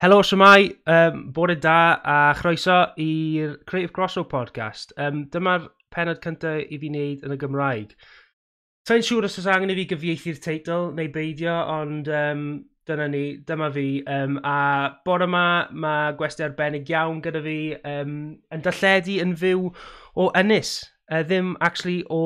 Helo, siamai, um, bore da a chroeso i'r Creative Crossover podcast. Um, dyma'r penod cyntaf i fi wneud yn y Gymraeg. Ta'n siŵr os oes angen i fi gyfieithu'r teitl neu beidio, ond um, dyna ni, dyma fi. Um, a bore yma mae gwesti arbennig iawn gyda fi um, yn dylledu yn fyw o Ynys, uh, ddim actually o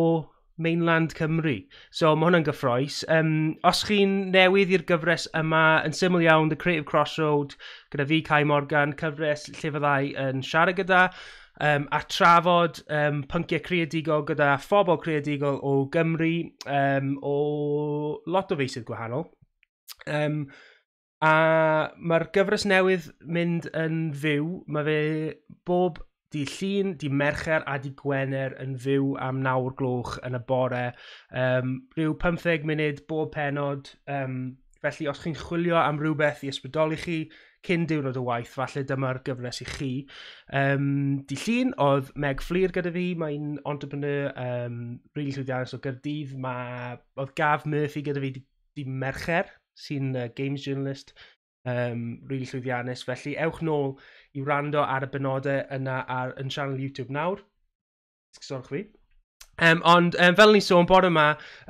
mainland Cymru. So mae hwnna'n gyffroes. Um, os chi'n newydd i'r gyfres yma, yn syml iawn, The Creative Crossroad, gyda fi, Kai Morgan, cyfres lle fyddai yn siarad gyda, um, a trafod um, pynciau creadigol gyda phobl creadigol o Gymru, um, o lot o feisydd gwahanol. Um, a mae'r gyfres newydd mynd yn fyw, mae fe bob di llun, di mercher a di gwener yn fyw am nawr gloch yn y bore. Um, rhyw 15 munud bob penod. Um, felly, os chi'n chwilio am rhywbeth i ysbrydoli chi cyn diwrnod y waith, falle dyma'r gyfres i chi. Um, di llun, oedd Meg Fleer gyda fi, mae'n entrepreneur um, really llwyddiannus o Gyrdydd. Mae, oedd Gav Murphy gyda fi di, di mercher, sy'n uh, games journalist um, rili llwyddiannus. Felly ewch nôl i wrando ar y benodau yna ar yn sianel YouTube nawr. Sorch fi. Um, ond um, fel ni sôn, bore yma,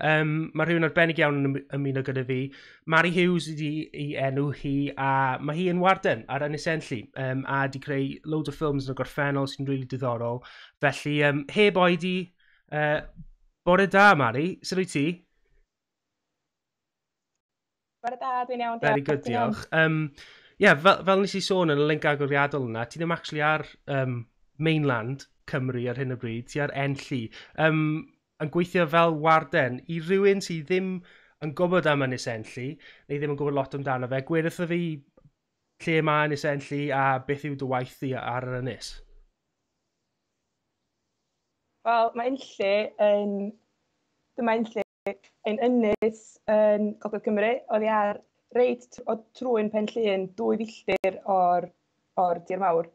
um, mae rhywun arbennig iawn yn ymuno gyda fi. Mary Hughes ydi i enw hi, a mae hi yn warden ar Ynys Enlli, um, a di creu load o ffilms yn y gorffennol sy'n rili really diddorol. Felly, um, heb oedi, uh, bore da, Mari, sy'n rwy ti? Bore da, dwi'n iawn. Very good, diolch. Um, yeah, fel, fel nes i sôn yn y link agoriadol yna, ti ddim actually ar um, mainland Cymru ar hyn o bryd, ti ar enlli. Um, yn gweithio fel warden, i rywun sydd ddim yn gwybod am Ynys Enlli, neu ddim yn gwybod lot amdano fe, gwiriodd fi lle mae Ynys Enlli a beth yw dy waith di ar yr Ynys? Wel, mae Enlli yn... Dyma Enlli ein ynnes yn Gogledd Cymru, oedd i ar reit o trwy'n pen llun dwy filltir o'r, or dir Mawr.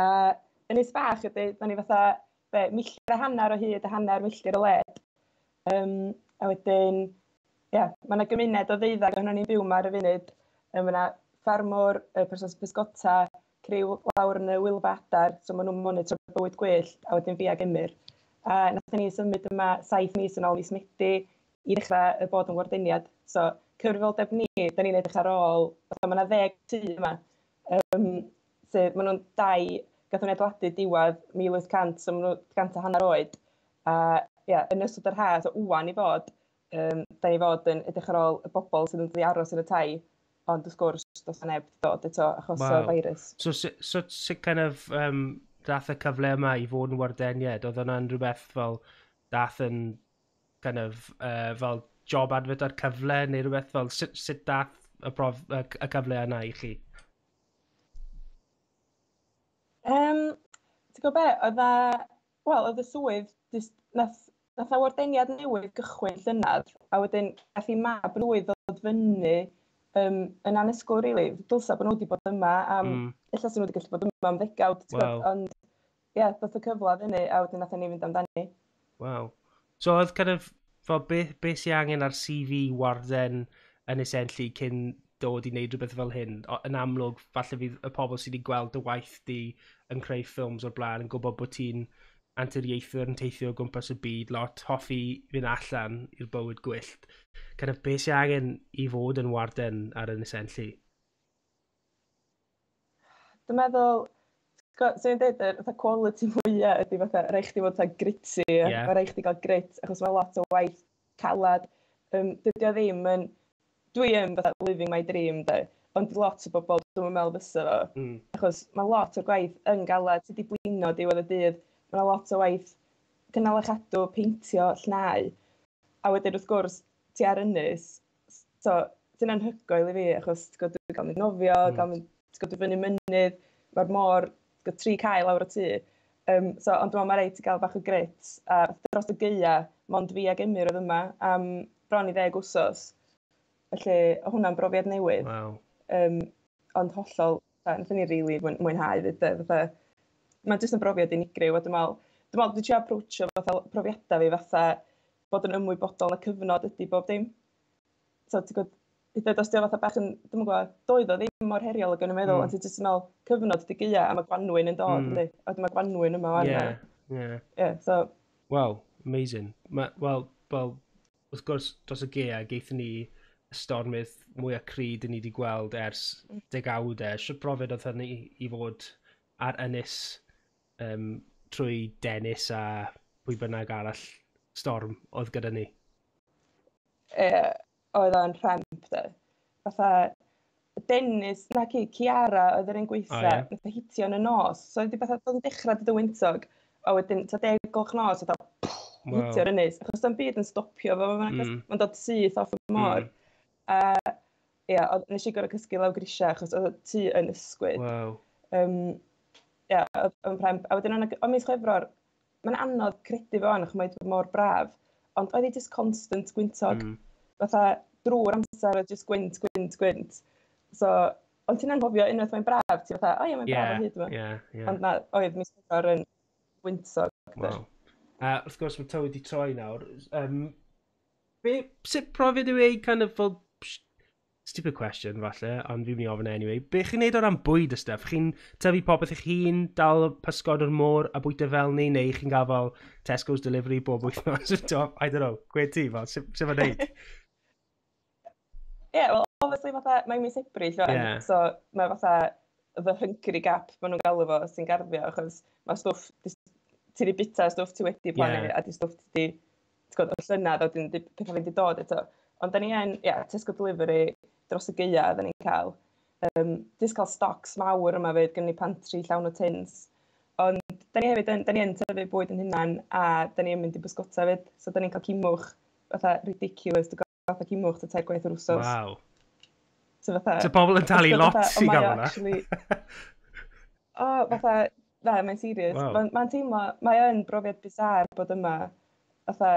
A uh, bach ydy, da ni fatha be, milltir a hanner o hyd a hanner milltir o led. Um, a wedyn, ia, yeah, mae yna gymuned o ddeuddag ohono ni'n byw yma ar y funud. Um, mae yna ffarmwr, y person pysgota, criw lawr yn y wylfa adar, so maen nhw'n monitor bywyd gwyllt, a wedyn fi ag Emyr. A nath ni symud yma saith mis yn ôl mis Medi, i ddechrau y bod yn wardeniad. So, cyfrifoldeb ni, da ni'n edrych ar ôl, fatha mae yna ddeg tu yma, um, sydd, maen nhw'n dau, gath nhw'n edwadu diwedd 1800, so maen nhw'n gant a hanner oed. A, ia, yn ystod yr ha, so wwan i fod, um, da ni fod yn edrych ar ôl y bobl sydd yn dod i aros yn y tai, ond wrth gwrs, dos na neb ddod eto achos wow. o virus. So, so, so, so kind of, um, dath y cyfle yma i fod yn wardeniad, oedd hwnna'n rhywbeth fel dath yn kind of, uh, fel job advert ar cyfle neu rhywbeth fel sut, sut dath y, prof, y, y cyfle yna i chi? Um, Ti'n gwybod be, oedd a, wel, oedd y swydd, just, nath, nath awardeniad newydd gychwyn llynad, a wedyn gath i mab nwydd ddod fyny um, yn anysgwyl, rili. Really. Dylsa bod nhw wedi bod yma, am, mm. illa sy'n nhw wedi gallu bod yma am ddegawd, wow. ond, ie, yeah, dod y cyfle fyny, a wedyn nath e ni fynd amdani. Waw. So oedd kind of, fel beth be sy'n angen ar CV warden yn esentli cyn dod i wneud rhywbeth fel hyn. O, yn amlwg, falle fydd y pobl sydd wedi gweld dy waith di yn creu ffilms o'r blaen yn gwybod bod ti'n anturiaethwr yn teithio o gwmpas y byd lot, hoffi fynd allan i'r bywyd gwyllt. Kind of beth sy'n angen i fod yn warden ar yn esentli? Dwi'n meddwl, Swn i'n dweud, y quality mwyaf ydy fatha, rhaid chdi fod ta gritty, yeah. mae rhaid chdi gael grit, achos mae lot o waith calad. Um, dydy o ddim yn, dwi yn fatha living my dream, de, ond lot o bobl dwi'n meddwl fysa fo. Mm. Achos mae lot o gwaith yn galad, ti wedi blino diwedd y dydd, mae lot o waith cynnal a chadw, peintio, llnau. A wedyn wrth gwrs, ti ar ynys, so, ti'n anhygoel i fi, achos ti'n gwybod, dwi'n cael mynd nofio, mm. cael hmm. mynd, ti'n gwybod, dwi'n fyny mynydd, mae'r môr go tri cael lawr o tŷ. Um, so, ond dwi'n meddwl mae rhaid i gael bach o grit. A dros y geia, mond fi ag Emyr oedd yma am bron i ddeg wsos. Felly, o hwnna'n brofiad newydd. Wow. Um, ond hollol, wnaethon ni rili really mwynhau. Fatha, mae'n jyst yn brofiad unigryw. Dwi'n meddwl, dwi'n meddwl, dwi'n trio aprwtio fatha profiadau fi fatha bod yn ymwybodol y cyfnod ydy bob dim. So, ti'n gwybod, hyd yn oed os 'di o fatha bach yn, dwi'm yn gwbod, doedd o ddim mor heriol ag o'n i'n meddwl, mm. ond ti'n jyst yn meddwl, cyfnod dy gia, a mae Gwanwyn yn dod, mm. ydy? A mae Gwanwyn yma, wan. Yeah, yeah. yeah so... Wow, amazing. Wel, well, wrth gwrs, dros y gea, geithon ni y stormydd mwy o cryd ni wedi gweld ers hmm. degawdau. E. Sio profed oedd hynny i fod ar ynys um, trwy Dennis a pwy bynnag arall storm oedd gyda ni? E, oedd o'n rhemp, dy. Fatha, Dennis, na ci, Ciara, oedd yr un gweitha, oh, yeah. nath hitio yn y nos. So, oedd beth oedd yn dechrau dy wyntog, a wedyn, ta deg gloch nos, oedd wow. hitio'r ynys. Achos o'n byd yn stopio fo, mae'n mm. dod syth off y mm. môr. Mm. A ia, oedd nes i gorau cysgu law grisiau, achos oedd tŷ yn ysgwyd. Wow. Um, ia, oedd yn premp. A wedyn, o'n mis chwefror, mae'n anodd credu fo on, achos mae'n mor braf. Ond oedd hi just constant gwyntog. Mm fatha drwy'r amser a just gwynt, gwynt, gwynt. So, ond ti'n anghofio unwaith mae'n braf, ti'n fatha, o ie, mae'n yeah, braf o hyd yma. Yeah, yeah. Ond na, oedd mis pedwar yn wyntog. Wow. A uh, wrth gwrs mae tywyd i troi nawr. Um, be, sut profiad yw ei kind of fel stupid question falle, ond fi'n mynd i ofyn e anyway. Be chi'n neud o ran bwyd y stuff? Chi'n tyfu popeth eich hun, dal pysgod o'r môr a bwyta fel ni, neu chi'n gael fel Tesco's delivery bob wythnos? I don't know, gwe ti fel, sut mae'n neud? Ie, wel, obviously, fatha, mae'n mis Ebrill rwan, yeah. so mae fatha the hungry gap maen nhw'n galw fo sy'n garddio, achos mae stwff, ti'n ei bita stwff ti wedi plannu, yeah. a di stwff ti wedi, ti'n gwybod, o llynad, a di pethau fynd i dod eto. Ond da ni yn, ie, yeah, Tesco Delivery dros y geia, da ni'n cael. Um, Dys cael stocks mawr yma fyd, gen ni pantry llawn o tins. Ond da ni hefyd, yn, da ni yn tyfu bwyd yn hynna'n, a da ni yn mynd i bysgota fyd, so da ni'n cael cimwch, fatha ridiculous, dwi'n fatha i mwch tair gwaith yr wsos. Wow. So fatha... So pobl yn talu lot i gael hwnna? O, fatha, na, mae'n serious. Wow. Mae'n ma teimlo, mae yn brofiad bizar bod yma, fatha,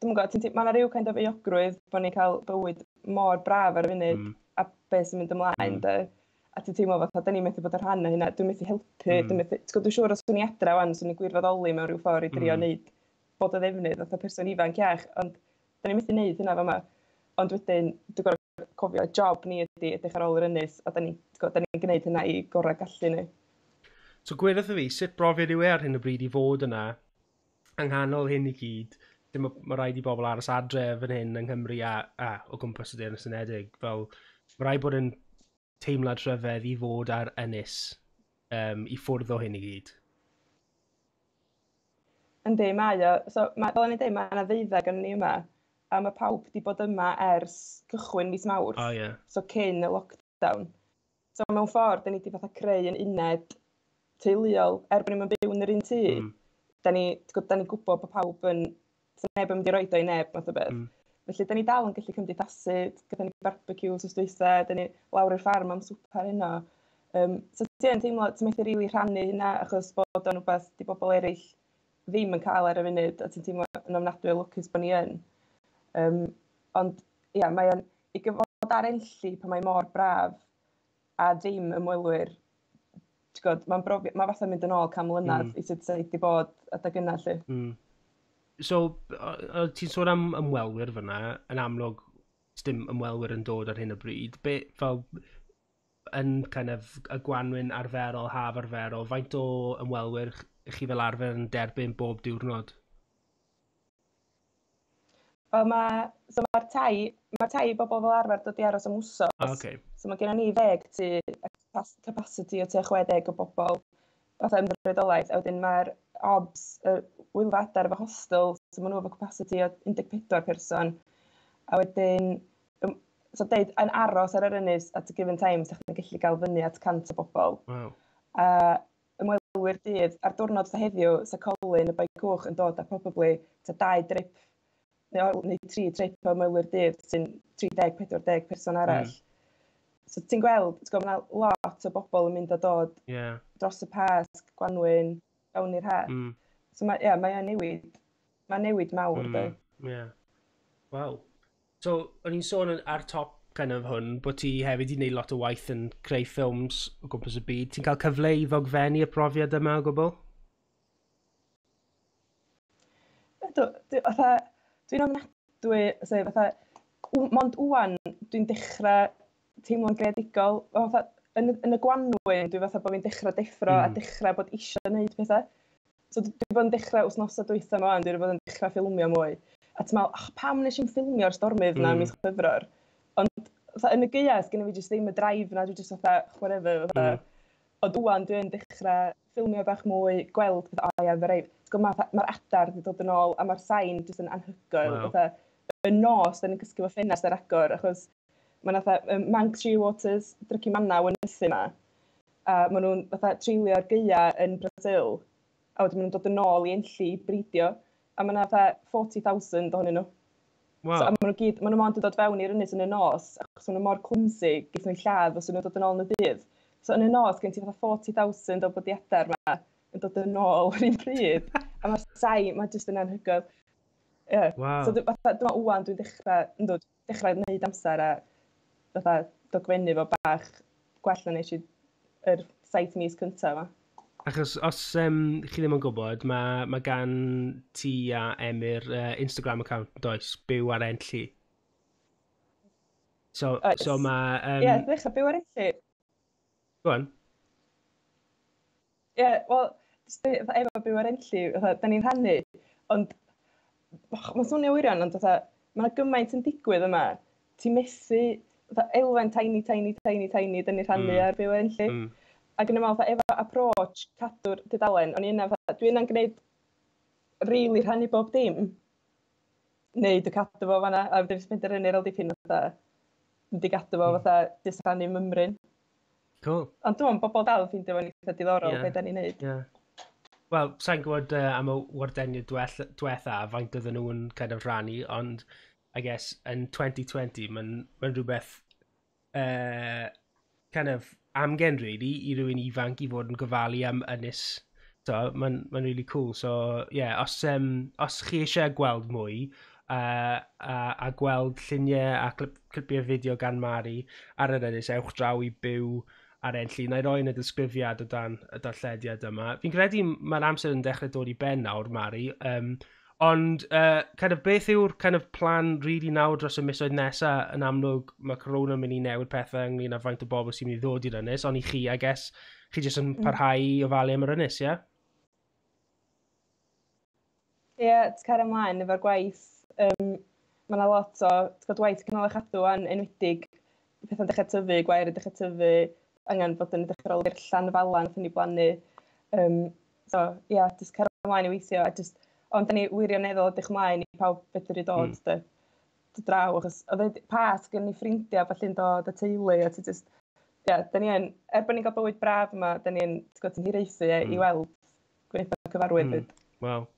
dwi'n gwybod, mae yna rhyw kind of euogrwydd bod ni'n cael bywyd mor braf ar y funud mm. a beth sy'n mynd ymlaen, mm. de. A ti'n teimlo fatha, da ni'n methu bod ar rhan o hynna, dwi'n methu helpu, mm. dwi'n methu, dwi'n siŵr os dwi'n i adra wan, swn i'n gwirfoddoli mewn rhyw ffordd i mm. drio mm. neud bod o ddefnydd, fatha person ifanc iach, ond 'Da ni'n methu wneud hynna fama. Ond wedyn dwi'n gorfod cofio job ni ydy edrych ar ôl yr ynys, a da ni'n ni, gwneud hynna i gorau gallu ni. So gweddodd fi, sut brofiad yw e ar hyn o bryd i fod yna, yng nghanol hyn i gyd, dim mae rhaid i bobl aros adre fan hyn yng Nghymru a, a o gwmpas y Deyrnas Unedig, fel mae rhaid bod yn teimlad rhyfedd i fod ar ynys um, i ffwrdd o hyn i gyd. Yndi, mae o. So, mae, fel o'n i'n dweud, mae yna ddeuddeg yn ni yma a mae pawb wedi bod yma ers cychwyn mis Mawrth. Oh, yeah. So cyn y lockdown. So mewn ffordd, da ni wedi fatha creu yn uned teuluol erbyn ni'n byw yn yr un tŷ. Mm. Da ni, da ni gwybod bod pawb yn... neb yn mynd i roed o i neb, math o beth. Mm. Felly, da ni dal yn gallu cymdeithasu, gyda ni barbecue os dwysa, e, da ni lawr i'r ffarm am swper yno. Um, so ti yn teimlo, ti'n methu rili really rhannu hynna, achos bod o'n rhywbeth di bobl eraill ddim yn cael ar y funud, a ti'n teimlo yn ofnadwy o lwcus bod ni yn. Um, ond ia, mae o'n i gyfod ar enlli pan mae mor braf a ddim ymwelwyr, mae'n mae fatha mynd yn ôl cam mlynedd mm. i sut sydd wedi bod adeg yna lly. Mm. So, ti'n sôn am ymwelwyr fyna, yn amlwg, dim ymwelwyr yn dod ar hyn o bryd. Be, fel, yn kind of, y gwanwyn arferol, haf arferol, faint o ymwelwyr chi fel arfer yn derbyn bob diwrnod? Wel ma, so mae'r tai, mae'r tai bobl fel arfer dod i aros am wsos. Ah, okay. So mae gennym ni ddeg tu, capacity o tu 60 o bobl, fatha ymddrydolaeth, a wedyn mae'r obs, y wylfa adar efo hostel, so maen nhw efo capacity o 14 person. A wedyn, so deud, yn aros ar yr ynys at y given time, sa'ch chi'n gallu cael fyny at cant o bobl. Wow. A ymwelwyr dydd, ar diwrnod ta heddiw, sa Colin y bai Cwch yn dod a probably ta dau drip neu neu tri trip o mylwyr dydd sy'n 30-40 person arall. Mm. So ti'n gweld, ti'n gweld, mae lot o bobl yn mynd a dod yeah. dros y pasg, gwanwyn, gawn i'r het. Mm. So mae yeah, mae newid, mae newid mawr, mm. de. Yeah. Wow. So, o'n i'n sôn ar top kind of hwn, bod ti hefyd i wneud lot o waith yn creu ffilms o gwmpas y byd. Ti'n cael cyfle i ddogfennu y profiad yma o gwbl? Ydw, Dwi'n ofnadwy so fatha' mond wwan, dwi'n dechrau teimlo'n greadigol fatha' yn yn y Gwanwyn dwi'n fatha' hmm. bod fi'n dechrau deffro mm. a dechrau bod eisiau gwneud pethau. so dwi'n bod yn dechrau wthnosa' dwytha' yma, dwi'n bod yn dechrau ffilmio mwy a ti'n meddwl, ach, pam nes i'n ffilmio'r stormydd 'na mis hmm. chyfror? ond fatha' yn y gaeas, gen i fi jyst ddim y drive 'na dwi'n jyst fatha' whatever fatha' Mm. ond wwan, dwi'n dechrau ffilmio bach mwy, gweld peth o ia, fe rei, ma'r ma adar wedi dod yn ôl a mae'r sain jyst yn anhygoel. Wow. Fatha, y nos, da ni'n cysgu fo ffenast ar agor, achos mae'n fatha um, Manx Tree Waters, Dryci Manaw yn ysu yma, a maen nhw'n fatha treulio'r geia yn Brasil, a wedyn maen nhw'n dod yn ôl i enllu bridio, a maen nhw'n fatha 40,000 ohonyn nhw. Wow. So, maen nhw gyd, maen nhw mond yn dod fewn i'r ynys yn y nos, achos maen nhw mor clymsig, gyda nhw'n lladd, os nhw'n dod yn ôl yn y dydd. So yn y nos, gen ti fatha 40,000 o bodiadau yma yn dod yn ôl yr un pryd. A mae'r sai, mae jyst yn anhygoel. Yeah. Wow. So fatha, dyma wwan dwi'n dechrau, ynddo, dechrau gwneud amser a fatha dogfennu fo bach gwell na nes i yr saith mis cyntaf yma. Achos os um, chi ddim yn gwybod, mae, ma gan ti a Emyr uh, Instagram account does, byw ar enlli. So, Oes. so mae... Um, yeah, ddechrau byw ar enlli. Go on. Ie, yeah, wel, efo byw ar enlli, da ni'n rhannu, ond mae'n swnio wirion, ond mae gymaint yn digwydd yma. Ti'n methu, elfen tiny, tiny, tiny, tiny, da ni'n rhannu mm. ar byw ar enlli. Mm. Ac yn ymwneud, efo approach cadw'r dudalen, o'n i yna, dwi'n yna'n gwneud rili really rhannu bob dim. Neu dwi'n cadw fo fanna, a dwi'n penderfynu'r LDP, fatha, dwi'n gadw fo mm. fatha, jyst rhannu mymryn. Cool. Ond dwi'n bobl dal yn ffeindio fo'n eitha diddorol yeah. beth da ni'n neud. Yeah. Wel, sa'n gwybod uh, am y wardenio diwetha, faint oedden nhw'n kind of rannu, ond I guess yn 2020 mae'n ma rhywbeth uh, kind of amgen really i rywun ifanc i fod yn gofalu am ynys. So, mae'n ma really cool. So, yeah, os, um, os chi eisiau gweld mwy, a, a, a gweld lluniau a clip, clipiau fideo gan Mari ar yr ynys, ewch draw i byw ar enlli. Na i roi yn y disgrifiad o dan y darllediad yma. Fi'n credu mae'r amser yn dechrau dod i ben nawr, Mari. Um, ond, uh, kind of, beth yw'r kind of plan really nawr dros y misoedd nesaf? Yn amlwg, mae corona yn mynd i newid pethau ynglyn â faint o bobl sy'n mynd i ddod i'r ynys, ond i chi, I guess, chi jyst yn mm. parhau i ofalu am yr ynys, ie? Yeah? Ie, yeah, ti'n cael ymlaen efo'r gwaith. Um, mae yna lot o gwaith cynnal eich adw yn enwedig pethau'n dechrau tyfu, gwair yn dechrau tyfu, angen bod yn edrych ar ôl i'r llanfalan wrth ni blannu. Um, so, ia, yeah, jyst cer ymlaen i weithio. A just, ond da ni wirioneddol edrych ymlaen i pawb beth wedi dod, mm. dy, draw, achos oedd e, pas gen ni ffrindiau falle'n dod y teulu, a ti just, ia, yeah, da ni yn, er bod ni'n cael bywyd braf yma, da ni'n, ti'n gwybod, ti'n hiraethu mm. i hmm. weld gwneud cyfarwydd. Mm. Wow.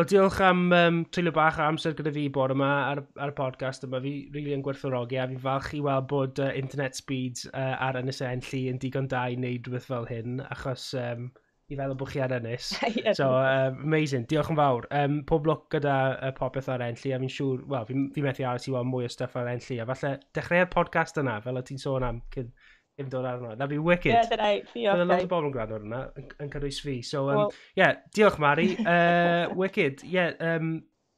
Wel, diolch am um, treulio bach o amser gyda fi bod yma ar, ar y podcast yma. Fi rili really yn gwerthorogi a fi'n falch i weld bod uh, internet speed uh, ar Ynys Enlli yn digon da i wneud rhywbeth fel hyn, achos um, i feddwl bod chi ar Ynys. so, um, amazing. Diolch yn fawr. Um, pob lwc gyda uh, popeth ar Enlli, a fi'n siŵr, wel, fi'n fi methu aros i weld mwy o stuff ar Enlli, a falle dechreu'r podcast yna, fel o ti'n sôn am cyn, ddim dod arno. That'd be wicked. Yeah, dyna i. Diolch. Bydd lot o bobl yn gwrando arno yn, yn cynnwys fi. So, um, well. yeah, diolch Mari. Uh, wicked. Yeah, um,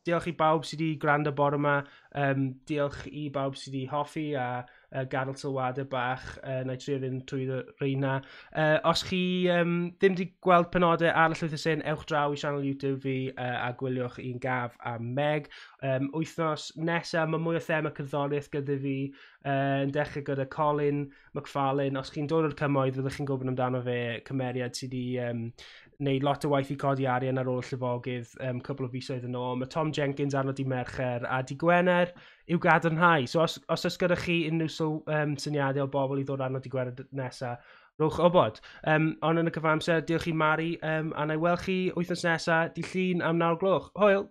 diolch i bawb sydd wedi gwrando bore yma. Um, diolch i bawb sydd wedi hoffi a uh, gadael sylwadau bach, uh, na i trio fynd trwy reina. Uh, os chi um, ddim wedi gweld penodau ar y llwyth y syn, ewch draw i sianel YouTube fi uh, a gwyliwch i'n gaf a Meg. Um, wythnos nesaf, mae mwy o thema cyddoriaeth gyda fi uh, yn dechrau gyda Colin McFarlane. Os chi'n dod o'r cymoedd, fyddwch chi'n gwybod amdano fe cymeriad sydd wedi um, wneud lot o waith i codi arian ar ôl y llyfogydd um, cwbl o fisoedd yn ôl. Mae Tom Jenkins arno di Mercher a di Gwener i'w gadarnhau. So os, os oes gyda chi unrhyw sl, um, syniadau o bobl i ddod arno di gwered nesaf, rowch obod. Um, ond yn y cyfamser, diolch i Mari, um, a na i weld chi wythnos nesaf, di llun am nawr gloch. Hwyl!